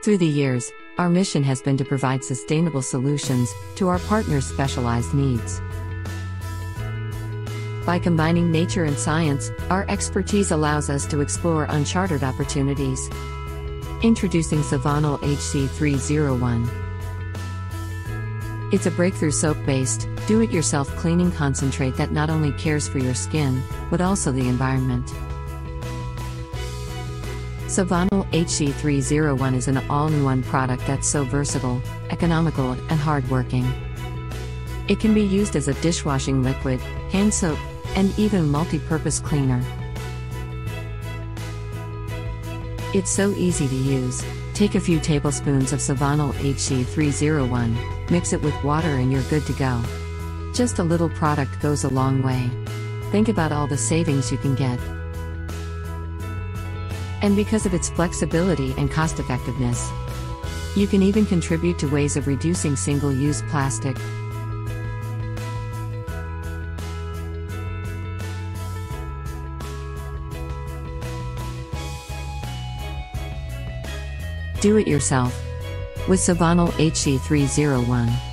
Through the years, our mission has been to provide sustainable solutions to our partners' specialized needs. By combining nature and science, our expertise allows us to explore uncharted opportunities. Introducing Savonel HC301. It's a breakthrough soap based, do it yourself cleaning concentrate that not only cares for your skin, but also the environment. Savonel HC301 is an all in one product that's so versatile, economical, and hardworking. It can be used as a dishwashing liquid, hand soap, and even multi purpose cleaner. It's so easy to use. Take a few tablespoons of Savonel HC301, mix it with water, and you're good to go. Just a little product goes a long way. Think about all the savings you can get. And because of its flexibility and cost effectiveness, you can even contribute to ways of reducing single use plastic. Do it yourself with Savonel HC301.